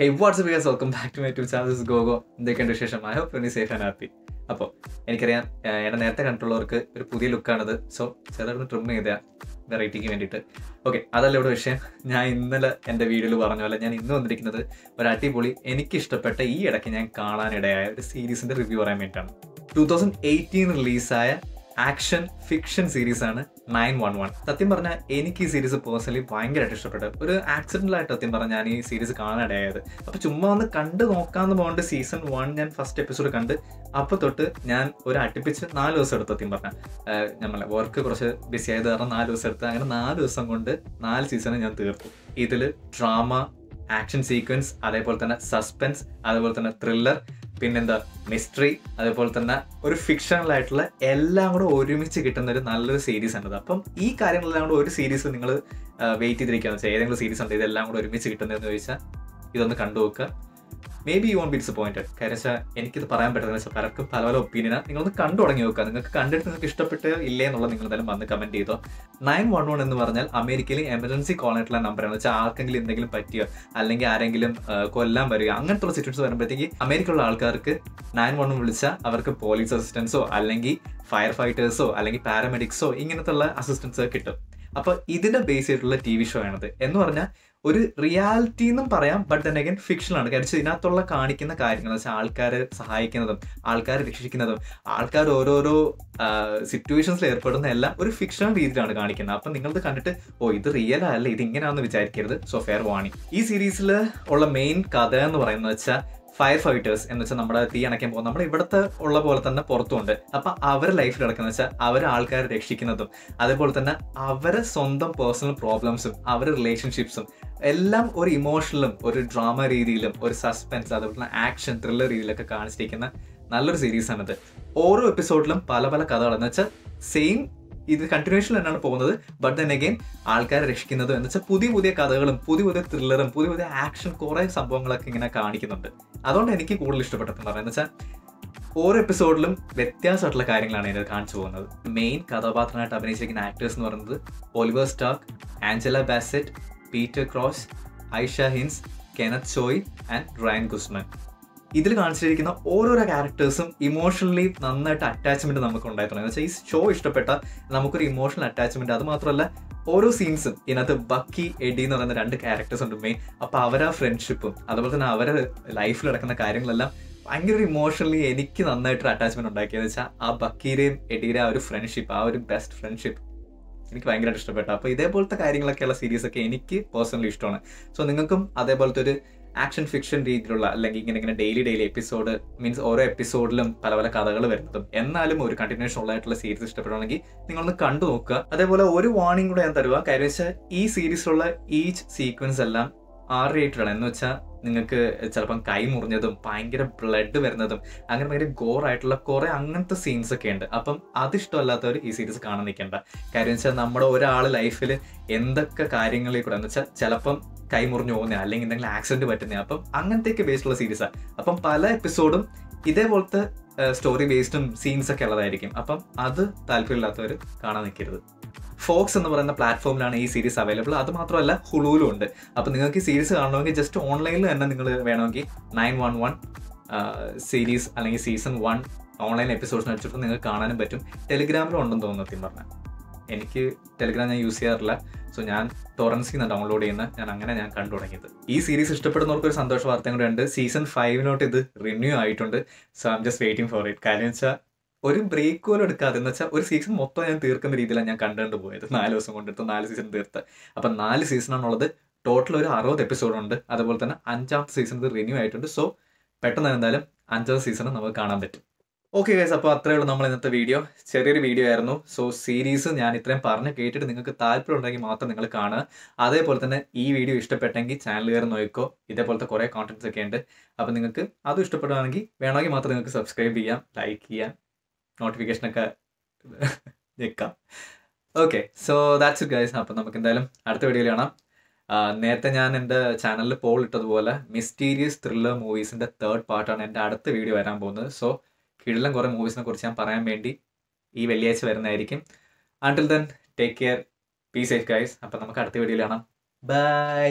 Hey what's guys welcome back to my to channels GoGo എന്തൊക്കെയുണ്ട് വിശേഷം. I hope you safe and happy അപ്പോൾ എനിക്കറിയാം എന്റെ നേരത്തെ കണ്ടിട്ടുള്ളവർക്ക് ഒരു പുതിയ ലുക്കാണിത് സോ ചെറുതൊന്ന് ട്രിം ചെയ്ത വെറൈറ്റിക്ക് വേണ്ടിയിട്ട്. ഓക്കെ അതല്ല ഇവിടെ വിഷയം. ഞാൻ ഇന്നലെ എന്റെ വീഡിയോയിൽ പറഞ്ഞ പോലെ ഞാൻ ഇന്ന് വന്നിരിക്കുന്നത് ഒരു അടിപൊളി എനിക്ക് ഈ ഇടയ്ക്ക് ഞാൻ കാണാനിടയായ ഒരു സീരീസിന്റെ റിവ്യൂ പറയാൻ വേണ്ടിയിട്ടാണ്. ടൂ തൗസൻഡ് എയ്റ്റീൻ റിലീസായ ആക്ഷൻ ഫിക്ഷൻ സീരീസ് ആണ് നയൻ വൺ വൺ. സത്യം പറഞ്ഞാൽ എനിക്ക് ഈ സീരീസ് പേഴ്സണലി ഭയങ്കരമായിട്ട് ഇഷ്ടപ്പെട്ടു. ഒരു ആക്സിഡന്റലായിട്ട് സത്യം പറഞ്ഞാൽ ഞാൻ ഈ സീരീസ് കാണാനിടയായത് അപ്പോൾ ചുമ്മാ ഒന്ന് കണ്ട് നോക്കാന്ന് പോകേണ്ട സീസൺ വൺ ഞാൻ ഫസ്റ്റ് എപ്പിസോഡ് കണ്ട് അപ്പൊ തൊട്ട് ഞാൻ ഒരു അടുപ്പിച്ച് നാല് ദിവസം എടുത്തു സത്യം പറഞ്ഞാൽ നമ്മളെ വർക്ക് കുറച്ച് ബിസി ആയത് കാരണം നാല് ദിവസം എടുത്ത് അങ്ങനെ നാല് ദിവസം കൊണ്ട് നാല് സീസൺ ഞാൻ തീർത്തു. ഇതിൽ ഡ്രാമ ആക്ഷൻ സീക്വൻസ് അതേപോലെ തന്നെ സസ്പെൻസ് അതേപോലെ തന്നെ ത്രില്ലർ പിന്നെന്താ? മിസ്റ്ററി അതേപോലെ തന്നെ ഒരു ഫിക്ഷണൽ ആയിട്ടുള്ള എല്ലാം കൂടെ ഒരുമിച്ച് കിട്ടുന്ന ഒരു നല്ലൊരു സീരീസ് ആണ് അപ്പം ഈ കാര്യങ്ങളെല്ലാം കൂടെ ഒരു സീരീസ് നിങ്ങൾ വെയിറ്റ് ചെയ്തിരിക്കുകയെന്ന് വെച്ചാൽ ഏതെങ്കിലും സീരീസ് ഉണ്ട്? ഇതെല്ലാം കൂടെ ഒരുമിച്ച് കിട്ടുന്നതെന്ന് ചോദിച്ചാൽ ഇതൊന്ന് കണ്ടു നോക്കുക maybe you won't be disappointed കാര്യം വെച്ചാൽ എനിക്കിത് പറയാൻ പറ്റുന്ന വെച്ചാൽ പലർക്കും പല പല ഒപ്പീനിയനാണ് നിങ്ങളൊന്ന് കണ്ടു തുടങ്ങി നോക്കുക. നിങ്ങൾക്ക് കണ്ടിട്ട് നിങ്ങൾക്ക് ഇഷ്ടപ്പെട്ട് ഇല്ലേ എന്നുള്ളത് നിങ്ങൾ എന്തായാലും വന്ന് കമന്റ് ചെയ്തോ. നയൻ വൺ വൺ എന്ന് പറഞ്ഞാൽ അമേരിക്കയിൽ എമർജൻസി കോൾ ആയിട്ടുള്ള നമ്പറാണ് വെച്ചാൽ ആർക്കെങ്കിലും എന്തെങ്കിലും പറ്റിയോ അല്ലെങ്കിൽ ആരെങ്കിലും കൊല്ലാൻ വരിക അങ്ങനത്തെ സിറ്റുവേഷൻസ് വരുമ്പോഴത്തേക്ക് അമേരിക്കയിലുള്ള ആൾക്കാർക്ക് നയൻ വൺ വിളിച്ചാൽ അവർക്ക് പോലീസ് അസിസ്റ്റൻസോ അല്ലെങ്കിൽ ഫയർ ഫൈറ്റേഴ്സോ അല്ലെങ്കിൽ പാരാമെഡിക്സോ ഇങ്ങനത്തെ ഉള്ള അസിസ്റ്റൻസ് കിട്ടും. അപ്പൊ ഇതിന്റെ ബേസ് ചെയ്തിട്ടുള്ള ടി വി ഷോ ആണത്. എന്ന് പറഞ്ഞാൽ ഒരു റിയാലിറ്റി എന്നും പറയാം ബട്ട് again ഫിക്ഷണൽ ആണ്. കാരണം ഇതിനകത്തുള്ള കാണിക്കുന്ന കാര്യങ്ങൾ വെച്ചാൽ ആൾക്കാരെ സഹായിക്കുന്നതും ആൾക്കാരെ രക്ഷിക്കുന്നതും ആൾക്കാർ ഓരോരോ സിറ്റുവേഷൻസിൽ ഏർപ്പെടുന്ന എല്ലാം ഒരു ഫിക്ഷണൽ രീതിയിലാണ് കാണിക്കുന്നത്. അപ്പം നിങ്ങളത് കണ്ടിട്ട് ഓ ഇത് റിയൽ അല്ല? ഇത് ഇങ്ങനെയാണെന്ന് വിചാരിക്കരുത്. സോ ഫെയർ വാണി ഈ സീരീസിൽ ഉള്ള മെയിൻ കഥ എന്ന് പറയുന്നത് വെച്ചാൽ ഫയർ ഫൈറ്റേഴ്സ് എന്ന് വെച്ചാൽ നമ്മുടെ തീ അണയ്ക്കാൻ പോകും നമ്മൾ ഇവിടുത്തെ ഉള്ള പോലെ തന്നെ പുറത്തുണ്ട്. അപ്പൊ അവരെ ലൈഫിൽ നടക്കുന്ന വെച്ചാൽ അവർ ആൾക്കാരെ രക്ഷിക്കുന്നതും അതേപോലെ തന്നെ അവരെ സ്വന്തം പേഴ്സണൽ പ്രോബ്ലംസും അവരുടെ റിലേഷൻഷിപ്സും എല്ലാം ഒരു ഇമോഷണലും ഒരു ഡ്രാമ രീതിയിലും ഒരു സസ്പെൻസ് അതുപോലെ ആക്ഷൻ ത്രില്ലർ രീതിയിലൊക്കെ കാണിച്ചിരിക്കുന്ന നല്ലൊരു സീരീസ് ആണിത്. ഓരോ എപ്പിസോഡിലും പല പല കഥകളെന്ന് വെച്ചാൽ സെയിം ഇത് കണ്ടിന്യൂഷൻ തന്നെയാണ് പോകുന്നത്. ബട്ട് ദൻ അഗെയിൻ ആൾക്കാരെ രക്ഷിക്കുന്നതും എന്ന് വെച്ചാൽ പുതിയ പുതിയ കഥകളും പുതിയ പുതിയ ത്രില്ലറും പുതിയ പുതിയ ആക്ഷൻ കുറേ സംഭവങ്ങളൊക്കെ ഇങ്ങനെ കാണിക്കുന്നുണ്ട്. അതുകൊണ്ട് എനിക്ക് കൂടുതൽ ഇഷ്ടപ്പെട്ടെന്ന് പറയുന്നത് വെച്ചാൽ ഓരോ എപ്പിസോഡിലും വ്യത്യാസമായിട്ടുള്ള കാര്യങ്ങളാണ് ഇതിൽ കാണിച്ചു പോകുന്നത്. മെയിൻ കഥാപാത്രമായിട്ട് അഭിനയിച്ചിരിക്കുന്ന ആക്ടേഴ്സ് എന്ന് പറയുന്നത് Oliver Stark Angela Bassett Peter Krause Aisha Hinds Kenneth Choi and Ryan Guzman ഇതിൽ കാണിച്ചിരിക്കുന്ന ഓരോരോ ക്യാരക്ടേഴ്സും ഇമോഷണലി നന്നായിട്ട് അറ്റാച്ച്മെന്റ് നമുക്ക് ഉണ്ടായിട്ടുണ്ട് എന്ന് വെച്ചാൽ ഈ ഷോ ഇഷ്ടപ്പെട്ട നമുക്കൊരു ഇമോഷണൽ അറ്റാച്ച്മെന്റ് അത് മാത്രമല്ല ഓരോ സീൻസും ഇതിനകത്ത് ബക്കി എഡി എന്ന് പറയുന്ന രണ്ട് ക്യാരക്ടേഴ്സ് ഉണ്ട് മെയിൻ അപ്പൊ അവരാ ഫ്രണ്ട്ഷിപ്പും അതുപോലെ തന്നെ അവരെ ലൈഫിൽ നടക്കുന്ന കാര്യങ്ങളെല്ലാം ഭയങ്കര ഒരു ഇമോഷണലി എനിക്ക് നന്നായിട്ടൊരു അറ്റാച്ച്മെന്റ് ഉണ്ടാക്കിയെന്ന് വെച്ചാൽ ആ ബക്കീരെയും എഡിയുടെ ആ ഒരു ഫ്രണ്ട്ഷിപ്പ് ആ ഒരു ബെസ്റ്റ് ഫ്രണ്ട്ഷിപ്പ് എനിക്ക് ഭയങ്കരമായിട്ട് ഇഷ്ടപ്പെട്ടു. അപ്പോൾ ഇതേപോലത്തെ കാര്യങ്ങളൊക്കെയുള്ള സീരീസ് ഒക്കെ എനിക്ക് പേഴ്സണലി ഇഷ്ടമാണ്. സോ നിങ്ങൾക്കും അതേപോലത്തെ ഒരു ആക്ഷൻ ഫിക്ഷൻ രീതിയിലുള്ള അല്ലെങ്കിൽ ഇങ്ങനെ ഇങ്ങനെ ഡെയിലി ഡെയിലി എപ്പിസോഡ് മീൻസ് ഓരോ എപ്പിസോഡിലും പല പല കഥകൾ വരുന്നതും എന്നാലും ഒരു കണ്ടിന്യൂഷൻ ഉള്ളതായിട്ടുള്ള സീരീസ് ഇഷ്ടപ്പെടുകയാണെങ്കിൽ നിങ്ങളൊന്ന് കണ്ടു നോക്കുക. അതേപോലെ ഒരു വാർണിംഗ് കൂടെ ഞാൻ തരുക കാര്യം വെച്ചാൽ ഈ സീരീസിലുള്ള ഈച്ച് സീക്വൻസ് എല്ലാം ആർ റേറ്റഡ് എന്ന് വെച്ചാൽ നിങ്ങൾക്ക് ചിലപ്പം കൈ മുറിഞ്ഞതും ഭയങ്കര ബ്ലഡ് വരുന്നതും അങ്ങനെ ഭയങ്കര ഗോർ ആയിട്ടുള്ള കുറെ അങ്ങനത്തെ സീൻസ് ഒക്കെ ഉണ്ട്. അപ്പം അത് ഇഷ്ടമല്ലാത്തവർ ഈ സീരീസ് കാണാൻ നിൽക്കേണ്ട. കാര്യം വെച്ചാൽ നമ്മുടെ ഒരാൾ ലൈഫിൽ എന്തൊക്കെ കാര്യങ്ങളിൽ കൂടെ എന്ന് വെച്ചാൽ ചിലപ്പം കൈ മുറിഞ്ഞു പോകുന്ന അല്ലെങ്കിൽ എന്തെങ്കിലും ആക്സിഡന്റ് പറ്റുന്ന അപ്പം അങ്ങനത്തെയൊക്കെ ബേസ്ഡ് ഉള്ള സീരീസാണ് അപ്പം പല എപ്പിസോഡും ഇതേപോലത്തെ സ്റ്റോറി ബേസ്ഡും സീൻസ് ഒക്കെ ഉള്ളതായിരിക്കും. അപ്പം അത് താല്പര്യമില്ലാത്തവർ കാണാൻ നിൽക്കരുത്. ഫോക്സ് എന്ന് പറയുന്ന പ്ലാറ്റ്ഫോമിലാണ് ഈ സീരീസ് അവൈലബിൾ അത് മാത്രമല്ല ഹുളുവിലും ഉണ്ട്. അപ്പോൾ നിങ്ങൾക്ക് ഈ സീരീസ് കാണണമെങ്കിൽ ജസ്റ്റ് ഓൺലൈനിൽ തന്നെ നിങ്ങൾ വേണമെങ്കിൽ നയൻ വൺ വൺ സീരീസ് അല്ലെങ്കിൽ സീസൺ വൺ ഓൺലൈൻ എപ്പിസോഡ്സ് വെച്ചിട്ട് നിങ്ങൾക്ക് കാണാനും പറ്റും. ടെലിഗ്രാമിലും ഉണ്ടെന്ന് തോന്നുന്നു സത്യം പറഞ്ഞാൽ എനിക്ക് ടെലിഗ്രാം ഞാൻ യൂസ് ചെയ്യാറില്ല. സോ ഞാൻ ടോറൻസിൽ നിന്ന് ഡൗൺലോഡ് ചെയ്യുന്ന ഞാൻ അങ്ങനെ ഞാൻ കണ്ടു തുടങ്ങിയത്. ഈ സീരീസ് ഇഷ്ടപ്പെടുന്നവർക്ക് ഒരു സന്തോഷ വാർത്തയും കൂടെ ഉണ്ട്. സീസൺ ഫൈവിനോട്ട് ഇത് റിന്യൂ ആയിട്ടുണ്ട്. So I'm just waiting for it കാര്യം വെച്ചാൽ ഒരു ബ്രേക്ക് പോലും എടുക്കാതെ എന്ന് വെച്ചാൽ ഒരു സീസൺ മൊത്തം ഞാൻ തീർക്കുന്ന രീതിയിലാണ് ഞാൻ കണ്ടുകൊണ്ട് പോയത്. നാല് ദിവസം കൊണ്ടെടുത്ത് നാല് സീസൺ തീർത്ത്. അപ്പം നാല് സീസണാണുള്ളത് ടോട്ടൽ ഒരു അറുപത് എപ്പിസോഡുണ്ട് അതുപോലെ തന്നെ അഞ്ചാമത്തെ സീസൺ റിന്യൂ ആയിട്ടുണ്ട്. സോ പെട്ടെന്ന് എന്തായാലും അഞ്ചാമത്തെ സീസൺ നമുക്ക് കാണാൻ പറ്റും. ഓക്കെ ഗൈസ് അപ്പോൾ അത്രയേ ഉള്ളൂ നമ്മൾ ഇന്നത്തെ വീഡിയോ ചെറിയൊരു വീഡിയോ ആയിരുന്നു. സോ സീരീസ് ഞാൻ ഇത്രയും പറഞ്ഞ് കേട്ടിട്ട് നിങ്ങൾക്ക് താല്പര്യം ഉണ്ടെങ്കിൽ മാത്രം നിങ്ങൾ കാണുക. അതേപോലെ തന്നെ ഈ വീഡിയോ ഇഷ്ടപ്പെട്ടെങ്കിൽ ചാനൽ കയറി നോക്കിക്കോ. ഇതേപോലത്തെ കുറേ കോണ്ടന്റ്സ് ഒക്കെ ഉണ്ട്. അപ്പോൾ നിങ്ങൾക്ക് അതും ഇഷ്ടപ്പെടുകയാണെങ്കിൽ വേണമെങ്കിൽ മാത്രം നിങ്ങൾക്ക് സബ്സ്ക്രൈബ് ചെയ്യാം ലൈക്ക് ചെയ്യാം. നോട്ടിഫിക്കേഷനൊക്കെ ഞെക്കാം okay so that's it guys അപ്പം നമുക്ക് എന്തായാലും അടുത്ത വീഡിയോയിൽ കാണാം. നേരത്തെ ഞാൻ എന്റെ ചാനലിൽ പോൾ ഇട്ടതുപോലെ മിസ്റ്റീരിയസ് ത്രില്ലർ മൂവീസിന്റെ തേർഡ് പാർട്ടാണ് എന്റെ അടുത്ത വീഡിയോ വരാൻ പോകുന്നത്. സോ കിഴിലും കുറേ മൂവീസിനെ കുറിച്ച് ഞാൻ പറയാൻ വേണ്ടി ഈ വെള്ളിയാഴ്ച വരുന്നതായിരിക്കും. Until then take care be safe guys അപ്പം നമുക്ക് അടുത്ത വീഡിയോയിൽ കാണാം. ബൈ